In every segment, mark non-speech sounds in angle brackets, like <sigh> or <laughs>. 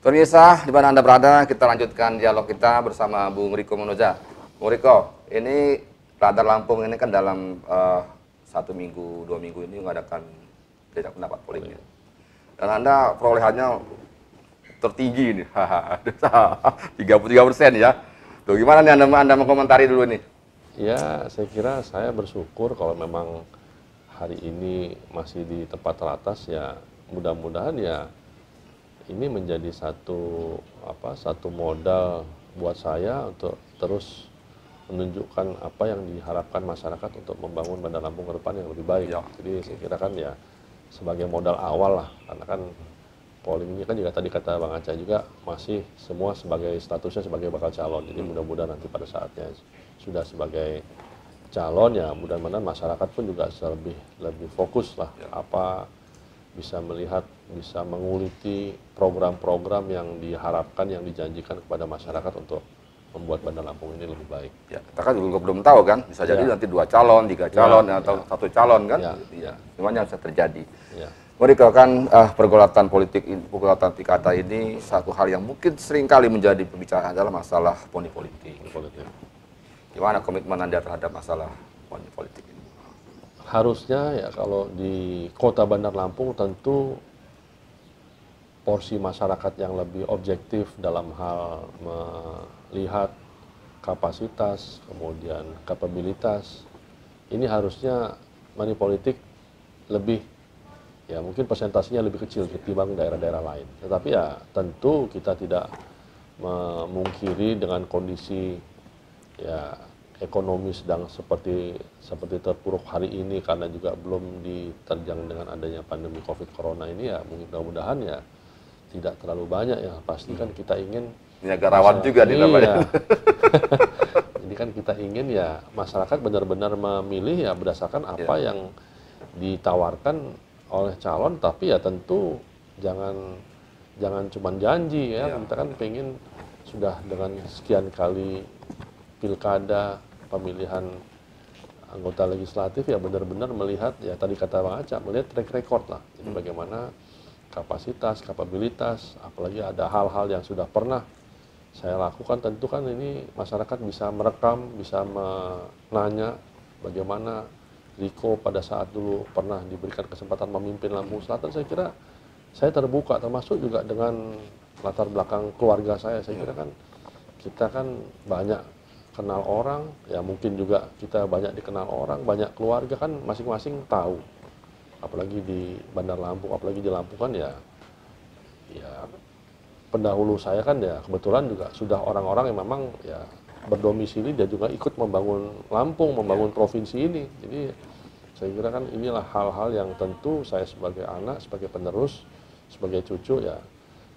Pemirsa, di mana Anda berada, kita lanjutkan dialog kita bersama Bung Riko Monoza. Bung Riko, ini Radar Lampung ini kan dalam uh, satu minggu, dua minggu ini mengadakan tidak pendapat politik. Dan Anda perolehannya tertinggi ini, <laughs> 33 persen ya. Tuh gimana nih Anda, anda mengomentari dulu nih? Ya, saya kira saya bersyukur kalau memang hari ini masih di tempat teratas ya mudah-mudahan ya ini menjadi satu apa satu modal buat saya untuk terus menunjukkan apa yang diharapkan masyarakat untuk membangun Bandar Lampung ke depan yang lebih baik. Ya. Jadi saya kira kan ya sebagai modal awal lah karena kan polling ini kan juga tadi kata Bang Aca juga masih semua sebagai statusnya sebagai bakal calon. Jadi mudah-mudahan nanti pada saatnya sudah sebagai calon ya mudah-mudahan masyarakat pun juga lebih lebih fokus lah ya. apa bisa melihat, bisa menguliti program-program yang diharapkan, yang dijanjikan kepada masyarakat untuk membuat Bandar Lampung ini lebih baik. Ya, kita kan juga belum tahu kan, bisa jadi ya. nanti dua calon, tiga calon, ya, atau ya. satu calon kan, ya, ya. gimana yang bisa terjadi. Ya. Mereka kan uh, pergolatan politik, pergolatan pikata ini satu hal yang mungkin sering kali menjadi pembicaraan adalah masalah poni politik. politik. Gimana komitmen Anda terhadap masalah? Harusnya ya kalau di kota Bandar Lampung tentu porsi masyarakat yang lebih objektif dalam hal melihat kapasitas, kemudian kapabilitas, ini harusnya money politik lebih ya mungkin presentasinya lebih kecil ketimbang daerah-daerah lain. Tetapi ya tentu kita tidak memungkiri dengan kondisi ya ekonomi sedang seperti seperti terpuruk hari ini karena juga belum diterjang dengan adanya pandemi Covid Corona ini ya mudah-mudahan ya tidak terlalu banyak ya pasti kan kita ingin negarawan juga di iya. <laughs> Jadi kan kita ingin ya masyarakat benar-benar memilih ya berdasarkan apa ya. yang ditawarkan oleh calon tapi ya tentu jangan jangan cuma janji ya, ya. kita kan pengen sudah dengan sekian kali pilkada pemilihan anggota legislatif ya benar-benar melihat ya tadi kata Bang Aca melihat track record lah. Jadi hmm. bagaimana kapasitas kapabilitas apalagi ada hal-hal yang sudah pernah saya lakukan. Tentu kan ini masyarakat bisa merekam bisa menanya bagaimana Riko pada saat dulu pernah diberikan kesempatan memimpin Lampung Selatan. Saya kira saya terbuka termasuk juga dengan latar belakang keluarga saya. Saya kira kan kita kan banyak kenal orang, ya mungkin juga kita banyak dikenal orang, banyak keluarga kan masing-masing tahu. Apalagi di Bandar Lampung, apalagi di Lampung kan ya, ya pendahulu saya kan ya kebetulan juga sudah orang-orang yang memang ya berdomisili dia juga ikut membangun Lampung, membangun ya. provinsi ini. Jadi saya kira kan inilah hal-hal yang tentu saya sebagai anak, sebagai penerus, sebagai cucu ya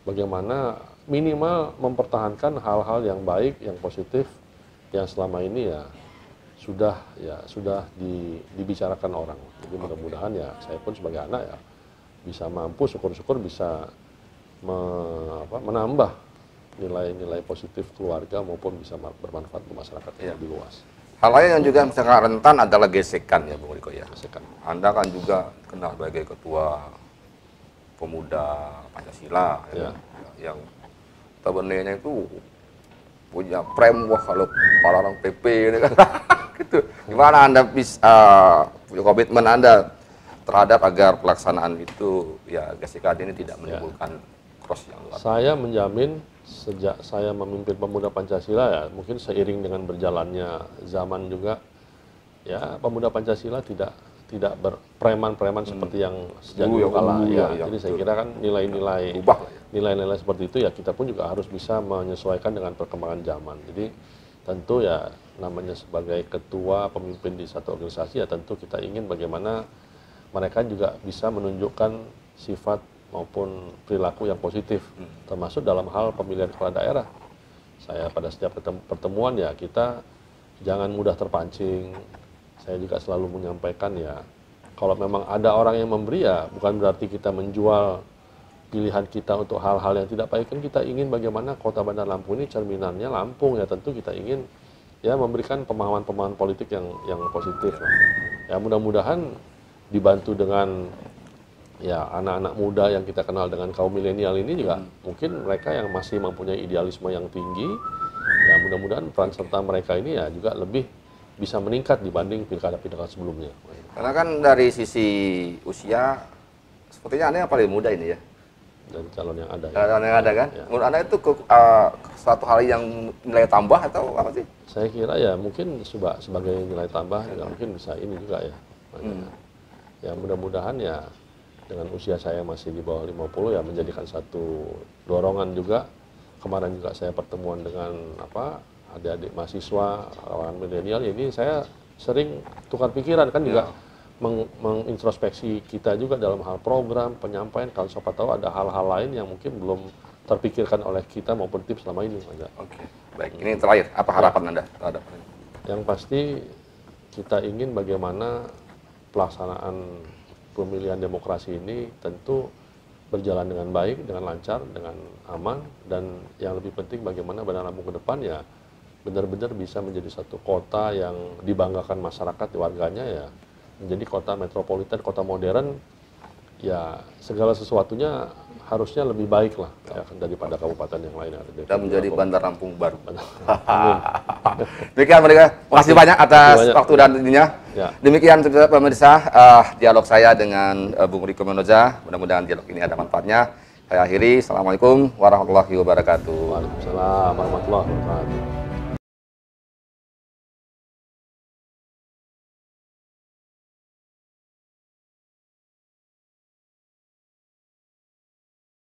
bagaimana minimal mempertahankan hal-hal yang baik, yang positif yang selama ini ya sudah ya sudah di, dibicarakan orang. Jadi mudah-mudahan ya saya pun sebagai anak ya bisa mampu syukur-syukur bisa me, apa, menambah nilai-nilai positif keluarga maupun bisa bermanfaat untuk masyarakat yang ya. lebih luas. Hal lain yang juga sangat rentan adalah gesekan ya Bung Riko ya. Gesekan. Anda kan juga kenal sebagai ketua pemuda Pancasila ya. ya yang tabenenya itu punya prem wah kalau para orang PP ini kan <laughs> gitu. Gimana Anda bisa uh, punya komitmen Anda terhadap agar pelaksanaan itu ya GSIK ini tidak menimbulkan ya. cross yang luar. Saya menjamin sejak saya memimpin pemuda Pancasila ya mungkin seiring dengan berjalannya zaman juga ya pemuda Pancasila tidak tidak berpreman-preman hmm. seperti yang sejak dulu kala ya. ya. Jadi saya kira kan nilai-nilai ya. Nilai-nilai seperti itu ya kita pun juga harus bisa menyesuaikan dengan perkembangan zaman. Jadi tentu ya namanya sebagai ketua pemimpin di satu organisasi ya tentu kita ingin bagaimana mereka juga bisa menunjukkan sifat maupun perilaku yang positif hmm. termasuk dalam hal pemilihan kepala daerah. Saya pada setiap pertemuan ya kita jangan mudah terpancing saya juga selalu menyampaikan ya kalau memang ada orang yang memberi ya bukan berarti kita menjual pilihan kita untuk hal-hal yang tidak baik kan kita ingin bagaimana kota Bandar Lampung ini cerminannya Lampung ya tentu kita ingin ya memberikan pemahaman-pemahaman politik yang yang positif lah. ya mudah-mudahan dibantu dengan ya anak-anak muda yang kita kenal dengan kaum milenial ini juga mungkin mereka yang masih mempunyai idealisme yang tinggi ya mudah-mudahan peran serta mereka ini ya juga lebih bisa meningkat dibanding pilkada-pilkada sebelumnya. Karena kan dari sisi usia, sepertinya Anda yang paling muda ini ya. Dan calon yang ada. Ya. Calon yang ada kan? Ya. Menurut Anda itu ke- uh, suatu hal yang nilai tambah atau apa sih? Saya kira ya mungkin seba- sebagai nilai tambah juga mungkin bisa ini juga ya. Makanya, Ya mudah-mudahan ya dengan usia saya masih di bawah 50 ya menjadikan satu dorongan juga. Kemarin juga saya pertemuan dengan apa adik-adik mahasiswa orang milenial ini saya sering tukar pikiran kan juga meng- mengintrospeksi kita juga dalam hal program penyampaian kalau siapa tahu ada hal-hal lain yang mungkin belum terpikirkan oleh kita maupun tim selama ini. Oke, baik. Ini terakhir, apa harapan Anda terhadap Yang pasti kita ingin bagaimana pelaksanaan pemilihan demokrasi ini tentu berjalan dengan baik, dengan lancar, dengan aman, dan yang lebih penting bagaimana Bandar Lampung ke depan ya benar-benar bisa menjadi satu kota yang dibanggakan masyarakat warganya ya menjadi kota metropolitan, kota modern ya segala sesuatunya harusnya lebih baik lah ya, daripada kabupaten yang lain ada dan menjadi Bandar Lampung baru? <laughs> Demikian mereka. Makasih banyak atas banyak. waktu dan ininya. Ya. Demikian pemirsa eh, dialog saya dengan eh, Bung Riko Menoja. Mudah-mudahan dialog ini ada manfaatnya. Saya akhiri. Assalamualaikum warahmatullahi wabarakatuh. Waalaikumsalam warahmatullahi wabarakatuh.